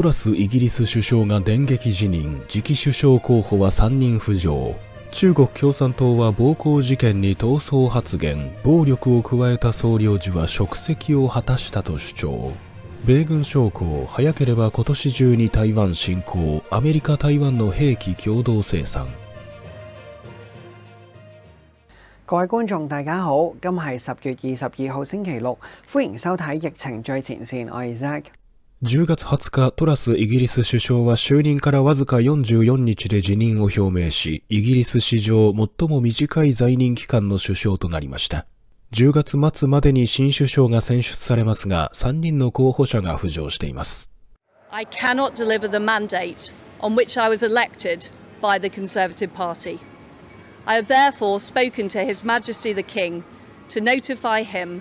トラスイギリス首相が電撃辞任。次期首相候補は3人浮上。中国共産党は暴行事件に逃走発言。暴力を加えた総領事は職責を果たしたと主張。米軍将校早ければ今年中に台湾侵攻。アメリカ台灣の兵器共同生産。各位觀眾大家好，今日係十月二十二號星期六，歡迎收睇疫情最前線，我係 Zack。10月20日、トラスイギリス首相は就任からわずか44日で辞任を表明し、イギリス史上最も短い在任期間の首相となりました。10月末までに新首相が選出されますが、3人の候補者が浮上しています。I cannot deliver the mandate on which I was elected by the Conservative Party. I have therefore spoken to His Majesty the King to notify him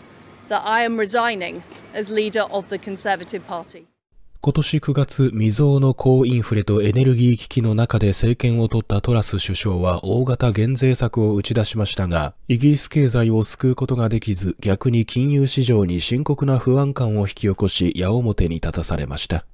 that I am resigning as leader of the Conservative Party. 今年9月、未曾有の高インフレとエネルギー危機の中で政権を取ったトラス首相は大型減税策を打ち出しましたが、イギリス経済を救うことができず、逆に金融市場に深刻な不安感を引き起こし、矢面に立たされました。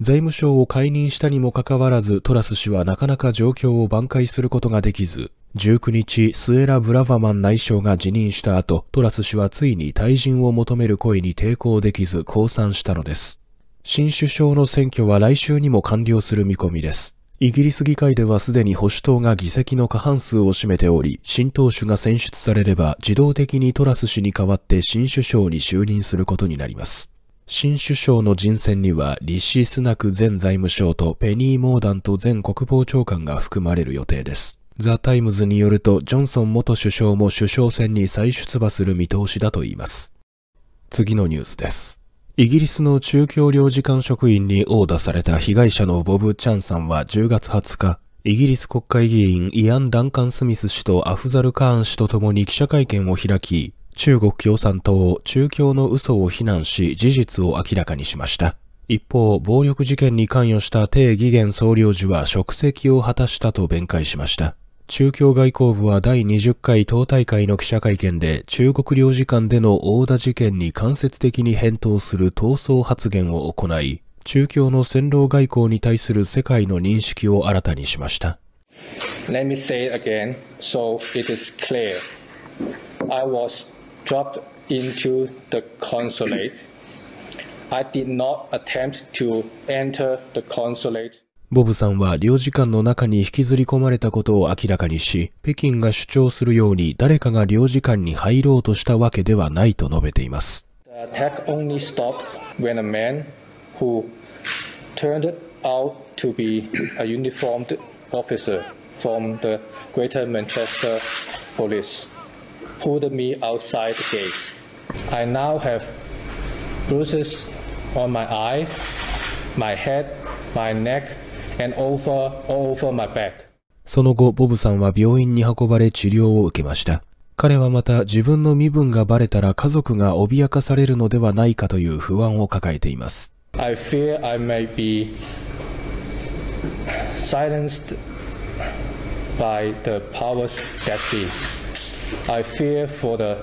財務省を解任したにもかかわらず、トラス氏はなかなか状況を挽回することができず、19日、スエラ・ブラバマン内相が辞任した後、トラス氏はついに退陣を求める声に抵抗できず降参したのです。新首相の選挙は来週にも完了する見込みです。イギリス議会ではすでに保守党が議席の過半数を占めており、新党首が選出されれば自動的にトラス氏に代わって新首相に就任することになります。新首相の人選には、リシ・スナク前財務相とペニー・モーダント前国防長官が含まれる予定です。ザ・タイムズによると、ジョンソン元首相も首相選に再出馬する見通しだといいます。次のニュースです。イギリスの中京領事館職員に殴打された被害者のボブ・チャンさんは10月20日、イギリス国会議員イアン・ダンカン・スミス氏とアフザル・カーン氏と共に記者会見を開き、中国共産党、中共の嘘を非難し、事実を明らかにしました。一方、暴力事件に関与した鄭義元総領事は職責を果たしたと弁解しました。中共外交部は第20回党大会の記者会見で中国領事館での殴打事件に間接的に返答する闘争発言を行い、中共の戦狼外交に対する世界の認識を新たにしました。Let me say it again so it is clear. I was dropped into the consulate. I did not attempt to enter the consulate. ボブさんは領事館の中に引きずり込まれたことを明らかにし、北京が主張するように誰かが領事館に入ろうとしたわけではないと述べています。And over over my back. その後、ボブさんは病院に運ばれ治療を受けました。彼はまた自分の身分がバレたら家族が脅かされるのではないかという不安を抱えています。I fear I may be silenced by the powers that be. I fear for the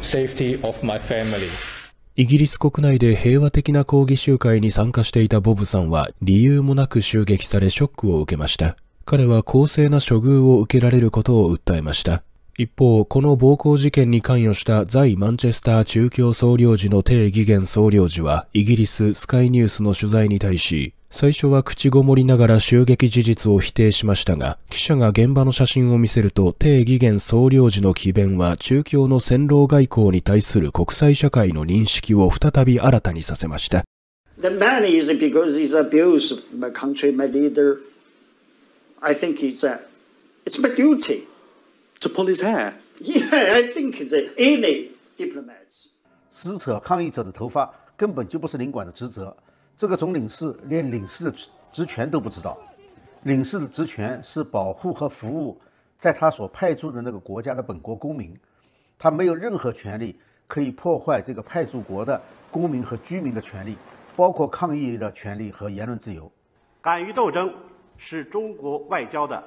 safety of my family. イギリス国内で平和的な抗議集会に参加していたボブさんは理由もなく襲撃されショックを受けました。彼は公正な処遇を受けられることを訴えました。一方、この暴行事件に関与した在マンチェスター中共総領事の定義元総領事はイギリススカイニュースの取材に対し、最初は口ごもりながら襲撃事実を否定しましたが、記者が現場の写真を見せると、鄭義元総領事の詭弁は中共の戦狼外交に対する国際社会の認識を再び新たにさせました。The man is because he's abused my country, my leader. I think it's a, it's my duty. to pull his hair. Yeah, I think it's a, any diplomats. 撕扯抗议者的头发根本就不是领馆的职责。这个总领事连领事的职权都不知道，领事的职权是保护和服务在他所派驻的那个国家的本国公民，他没有任何权利可以破坏这个派驻国的公民和居民的权利，包括抗议的权利和言论自由。敢于斗争是中国外交的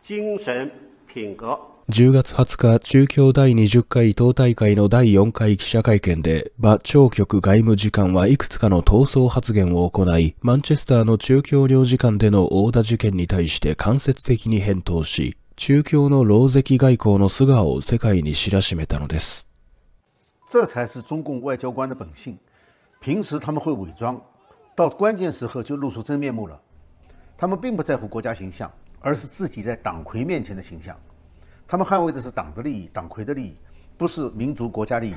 精神品格。10月20日、中共第20回党大会の第4回記者会見で、馬長局外務次官はいくつかの闘争発言を行い、マンチェスターの中共領事館での横田事件に対して間接的に返答し、中共の老石外交の素顔を世界に知らしめたのです。这才是中共外交官的本性。平时他们会伪装，到关键时候就露出真面目了。他们并不在乎国家形象，而是自己在党魁面前的形象。他们捍卫的是党的利益、党魁的利益，不是民族国家利益。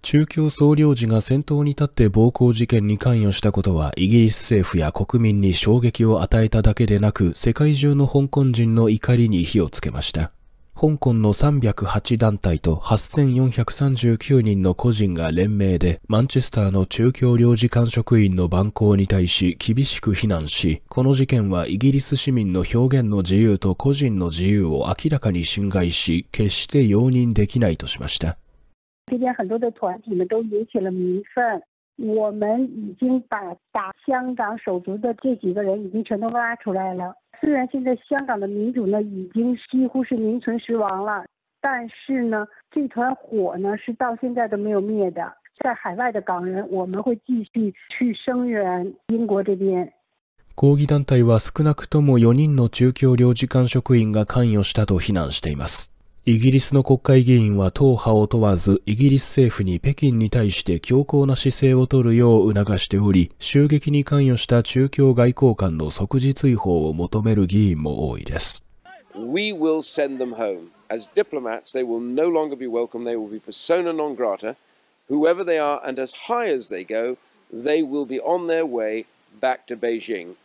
中共総領事が先頭に立って暴行事件に関与したことは、イギリス政府や国民に衝撃を与えただけでなく、世界中の香港人の怒りに火をつけました。香港の308団体と8439人の個人が連名でマンチェスターの中共領事館職員の蛮行に対し厳しく非難し、この事件はイギリス市民の表現の自由と個人の自由を明らかに侵害し、決して容認できないとしました。这边很多的团体们都引起了民愤。我们已经把打香港手足的这几个人已经全都拉出来了。虽然现在香港的民主呢已经几乎是名存实亡了，但是呢，这团火呢是到现在都没有灭的。在海外的港人，我们会继续去声援英国这边。抗議団体は少なくとも4人の中共領事館職員が関与したと非難しています。 イギリスの国会議員は党派を問わず、イギリス政府に北京に対して強硬な姿勢を取るよう促しており、襲撃に関与した中共外交官の即時追放を求める議員も多いです。We will send them home. As diplomats, they will no longer be welcome. They will be persona non grata. Whoever they are and as high as they go, they will be on their way back to Beijing.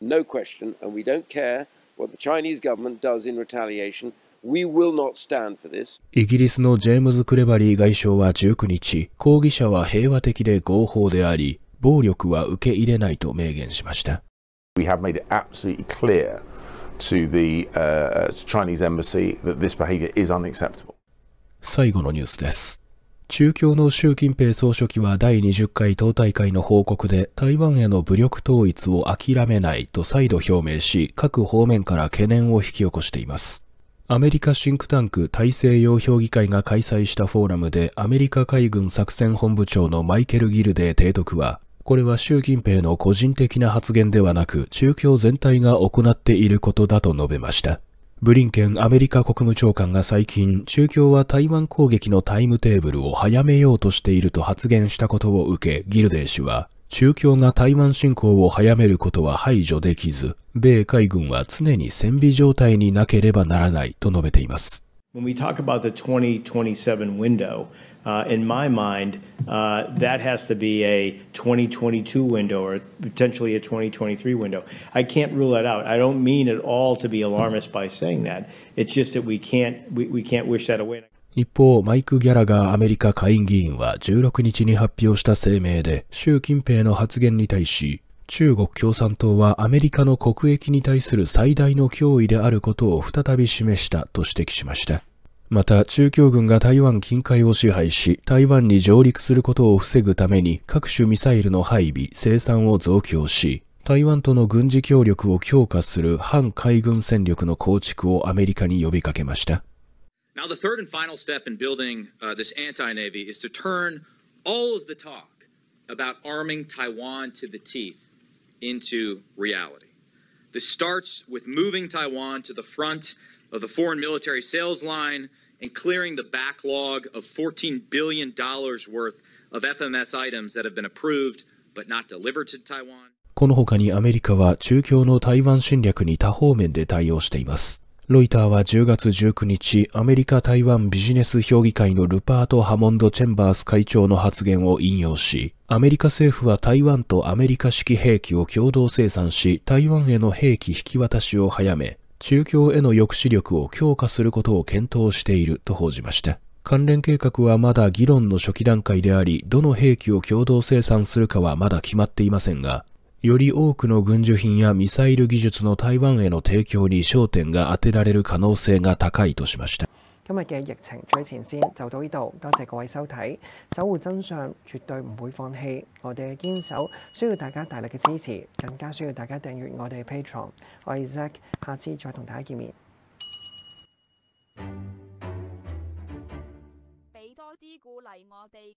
No question. And we don't care what the Chinese government does in retaliation. イギリスのジェームズ・クレバリー外相は19日、抗議者は平和的で合法であり、暴力は受け入れないと明言しました。We have made it absolutely clear to the、uh, Chinese embassy that this behavior is unacceptable. 最後のニュースです。中共の習近平総書記は第20回党大会の報告で台湾への武力統一を諦めないと再度表明し各方面から懸念を引き起こしています。アメリカシンクタンク大西洋評議会が開催したフォーラムでアメリカ海軍作戦本部長のマイケル・ギルデー提督は、これは習近平の個人的な発言ではなく、中共全体が行っていることだと述べました。ブリンケンアメリカ国務長官が最近、中共は台湾攻撃のタイムテーブルを早めようとしていると発言したことを受け、ギルデー氏は、中共が台湾侵攻を早めることは排除できず、米海軍は常に戦備状態になければならないと述べています。When we talk about the 2027 window, uh, in my mind, uh, that has to be a 2022 window or potentially a 2023 window. I can't rule that out. I don't mean at all to be alarmist by saying that. It's just that we can't, we, we can't wish that away. 一方、マイク・ギャラガーアメリカ下院議員は16日に発表した声明で、習近平の発言に対し、中国共産党はアメリカの国益に対する最大の脅威であることを再び示したと指摘しました。また、中共軍が台湾近海を支配し、台湾に上陸することを防ぐために各種ミサイルの配備、生産を増強し、台湾との軍事協力を強化する反海軍戦力の構築をアメリカに呼びかけました。Now, the third and final step in building uh, this anti Navy is to turn all of the talk about arming Taiwan to the teeth into reality. This starts with moving Taiwan to the front of the foreign military sales line and clearing the backlog of $14 billion worth of FMS items that have been approved but not delivered to Taiwan. この他にアメリカは中共の台湾侵略に多方面で対応しています。 ロイターは10月19日、アメリカ台湾ビジネス評議会のルパート・ハモンド・チェンバース会長の発言を引用し、アメリカ政府は台湾とアメリカ式兵器を共同生産し、台湾への兵器引き渡しを早め、中共への抑止力を強化することを検討していると報じました。関連計画はまだ議論の初期段階であり、どの兵器を共同生産するかはまだ決まっていませんが、より多くの軍需品やミサイル技術の台湾への提供に焦点が当てられる可能性が高いとしました。今日嘅疫情最前線就到呢度，多謝各位收睇。守護真相絕對唔會放棄，我哋嘅堅守需要大家大力嘅支持，更加需要大家訂閱我哋 Patreon。我係 Zack，下次再同大家見面。俾多啲鼓勵我哋。